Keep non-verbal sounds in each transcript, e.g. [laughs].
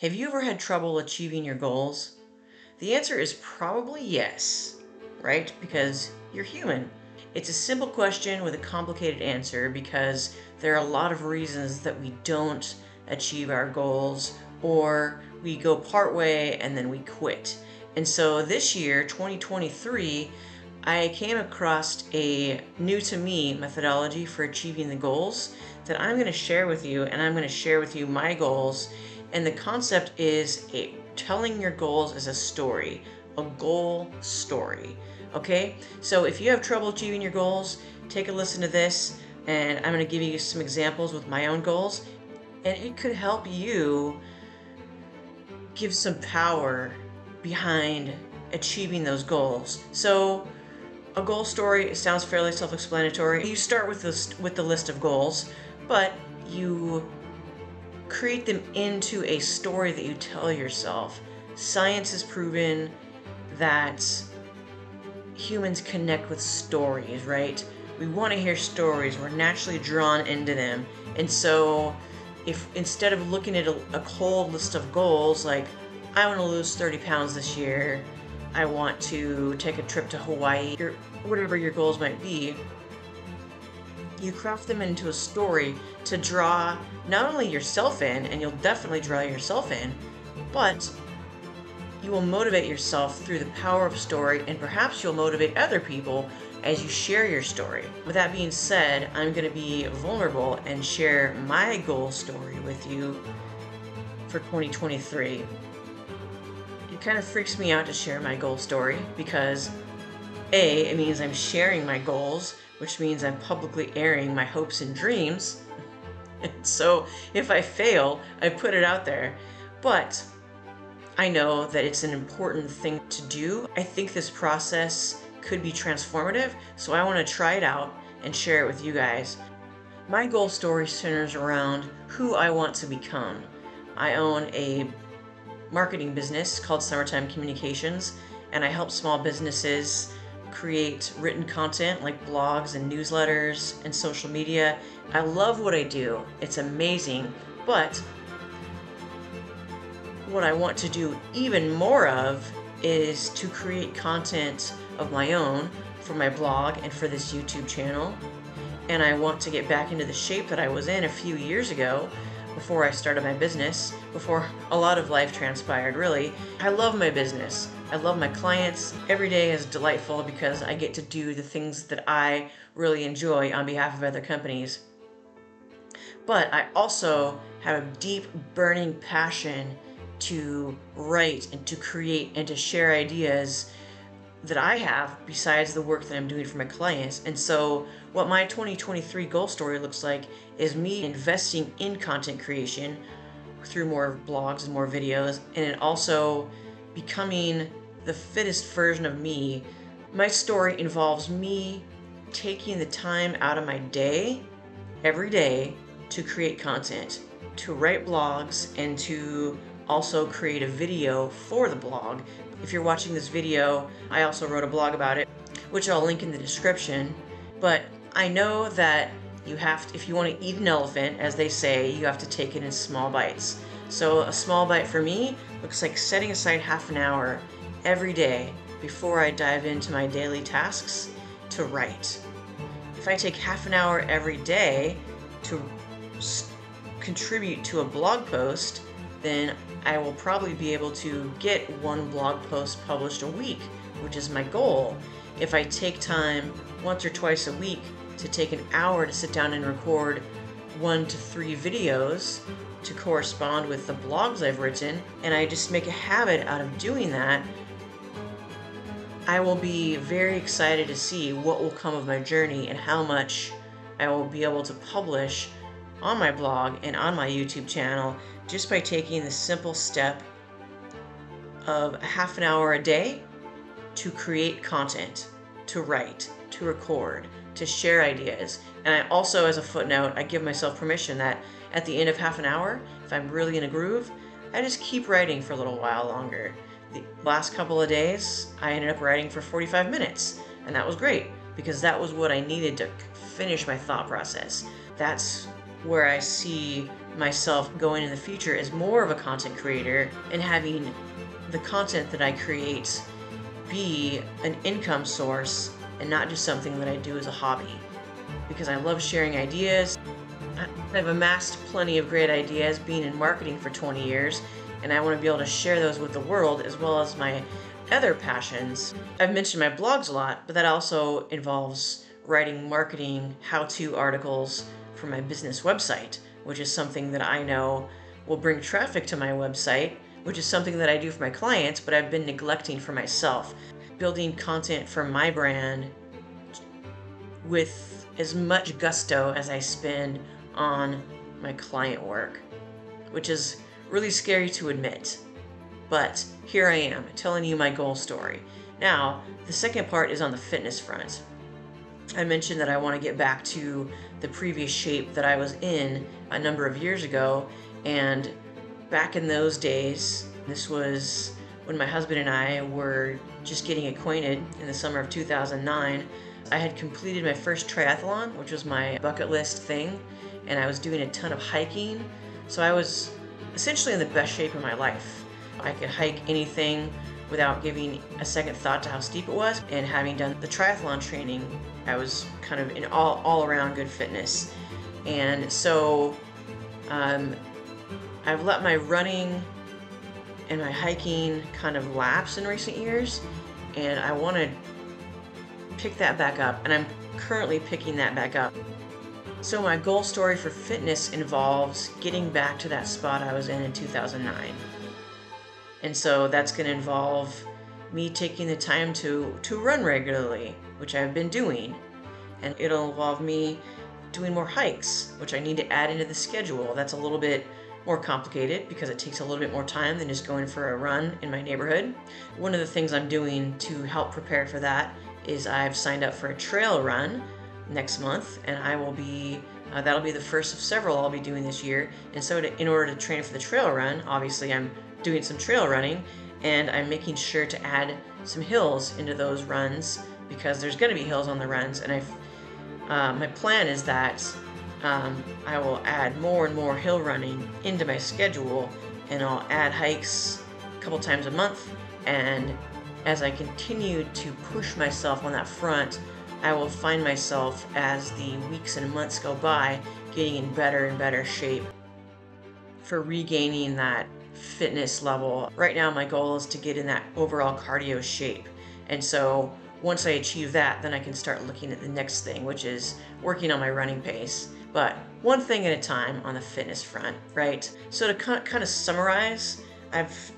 Have you ever had trouble achieving your goals? The answer is probably yes, right? Because you're human. It's a simple question with a complicated answer because there are a lot of reasons that we don't achieve our goals or we go part way and then we quit. And so this year, 2023, I came across a new to me methodology for achieving the goals that I'm going to share with you, and I'm going to share with you my goals. And the concept is a, telling your goals as a story, a goal story. Okay, so if you have trouble achieving your goals, take a listen to this, and I'm going to give you some examples with my own goals, and it could help you give some power behind achieving those goals. So a goal story sounds fairly self-explanatory. You start with this with the list of goals, but you create them into a story that you tell yourself. Science has proven that humans connect with stories, right? We want to hear stories. We're naturally drawn into them. And so if instead of looking at a, a cold list of goals like I want to lose 30 pounds this year, I want to take a trip to Hawaii, or whatever your goals might be, you craft them into a story to draw not only yourself in, and you'll definitely draw yourself in, but you will motivate yourself through the power of story, and perhaps you'll motivate other people as you share your story. With that being said, I'm going to be vulnerable and share my goal story with you for 2023 it kind of freaks me out to share my goal story because A, it means I'm sharing my goals, which means I'm publicly airing my hopes and dreams. [laughs] and so if I fail, I put it out there. But I know that it's an important thing to do. I think this process could be transformative, so I want to try it out and share it with you guys. My goal story centers around who I want to become. I own a marketing business called Summertime Communications, and I help small businesses create written content like blogs and newsletters and social media. I love what I do, it's amazing, but what I want to do even more of is to create content of my own for my blog and for this YouTube channel. And I want to get back into the shape that I was in a few years ago before I started my business, before a lot of life transpired, really. I love my business. I love my clients. Every day is delightful because I get to do the things that I really enjoy on behalf of other companies. But I also have a deep, burning passion to write and to create and to share ideas that I have besides the work that I'm doing for my clients. And so what my 2023 goal story looks like is me investing in content creation through more blogs and more videos and also becoming the fittest version of me. My story involves me taking the time out of my day every day to create content, to write blogs, and to also create a video for the blog if you're watching this video, I also wrote a blog about it, which I'll link in the description. But I know that you have to, if you want to eat an elephant, as they say, you have to take it in small bites. So a small bite for me looks like setting aside half an hour every day before I dive into my daily tasks to write. If I take half an hour every day to contribute to a blog post, then I will probably be able to get one blog post published a week, which is my goal. If I take time once or twice a week to take an hour to sit down and record one to three videos to correspond with the blogs I've written, and I just make a habit out of doing that, I will be very excited to see what will come of my journey and how much I will be able to publish on my blog and on my YouTube channel just by taking the simple step of half an hour a day to create content, to write, to record, to share ideas. And I also, as a footnote, I give myself permission that at the end of half an hour, if I'm really in a groove, I just keep writing for a little while longer. The last couple of days, I ended up writing for 45 minutes, and that was great because that was what I needed to finish my thought process. That's where I see myself going in the future as more of a content creator and having the content that I create be an income source and not just something that I do as a hobby. Because I love sharing ideas. I've amassed plenty of great ideas being in marketing for 20 years, and I want to be able to share those with the world as well as my other passions. I've mentioned my blogs a lot, but that also involves writing marketing how to articles for my business website, which is something that I know will bring traffic to my website which is something that I do for my clients, but I've been neglecting for myself. Building content for my brand with as much gusto as I spend on my client work, which is really scary to admit. But here I am, telling you my goal story. Now, the second part is on the fitness front. I mentioned that I want to get back to the previous shape that I was in a number of years ago, and back in those days, this was when my husband and I were just getting acquainted in the summer of 2009. I had completed my first triathlon, which was my bucket list thing, and I was doing a ton of hiking. So I was essentially in the best shape of my life. I could hike anything without giving a second thought to how steep it was. And having done the triathlon training, I was kind of in all, all around good fitness. And so um, I've let my running and my hiking kind of lapse in recent years, and I want to pick that back up, and I'm currently picking that back up. So my goal story for fitness involves getting back to that spot I was in in 2009. And so that's going to involve me taking the time to to run regularly, which I've been doing. And it'll involve me doing more hikes, which I need to add into the schedule. That's a little bit more complicated because it takes a little bit more time than just going for a run in my neighborhood. One of the things I'm doing to help prepare for that is I've signed up for a trail run next month, and I will be uh, that'll be the first of several I'll be doing this year. And so, to, in order to train for the trail run, obviously I'm doing some trail running, and I'm making sure to add some hills into those runs because there's going to be hills on the runs, and I've uh, my plan is that um, I will add more and more hill running into my schedule and I'll add hikes a couple times a month and as I continue to push myself on that front I will find myself as the weeks and months go by getting in better and better shape for regaining that fitness level. Right now my goal is to get in that overall cardio shape and so once I achieve that then I can start looking at the next thing which is working on my running pace but one thing at a time on the fitness front, right? So to kind of summarize, I've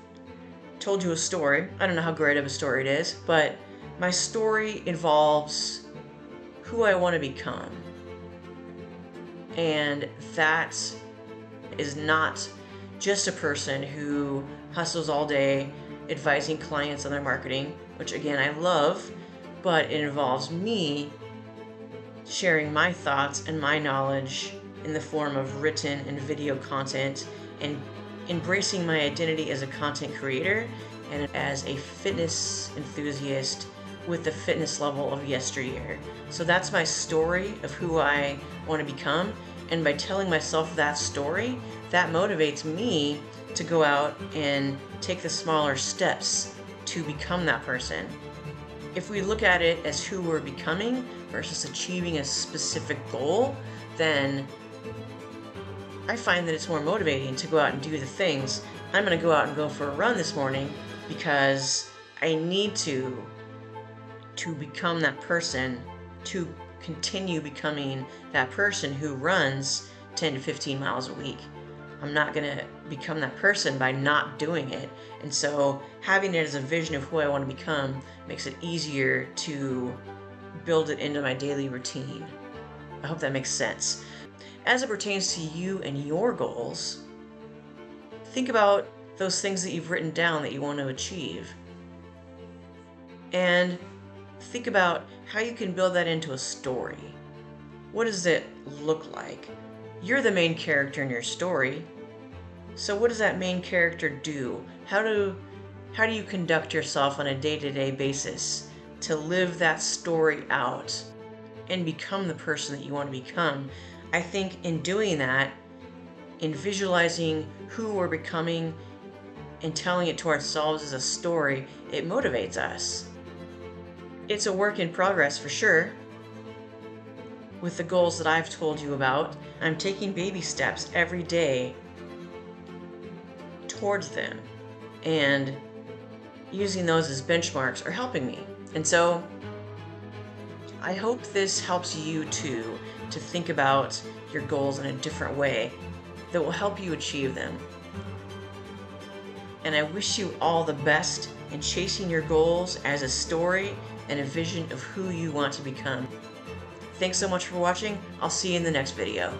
told you a story. I don't know how great of a story it is, but my story involves who I want to become. And that is not just a person who hustles all day advising clients on their marketing, which again I love, but it involves me sharing my thoughts and my knowledge in the form of written and video content and embracing my identity as a content creator and as a fitness enthusiast with the fitness level of yesteryear. So that's my story of who I want to become. And by telling myself that story, that motivates me to go out and take the smaller steps to become that person. If we look at it as who we're becoming versus achieving a specific goal, then I find that it's more motivating to go out and do the things. I'm going to go out and go for a run this morning because I need to to become that person to continue becoming that person who runs 10 to 15 miles a week. I'm not going to become that person by not doing it. And so having it as a vision of who I want to become makes it easier to build it into my daily routine. I hope that makes sense. As it pertains to you and your goals, think about those things that you've written down that you want to achieve. And think about how you can build that into a story. What does it look like? You're the main character in your story. So what does that main character do? How do how do you conduct yourself on a day-to-day basis to live that story out and become the person that you want to become? I think in doing that, in visualizing who we're becoming and telling it to ourselves as a story, it motivates us. It's a work in progress for sure. With the goals that I've told you about, I'm taking baby steps every day towards them. And using those as benchmarks are helping me. And so I hope this helps you too to think about your goals in a different way that will help you achieve them. And I wish you all the best in chasing your goals as a story and a vision of who you want to become. Thanks so much for watching. I'll see you in the next video.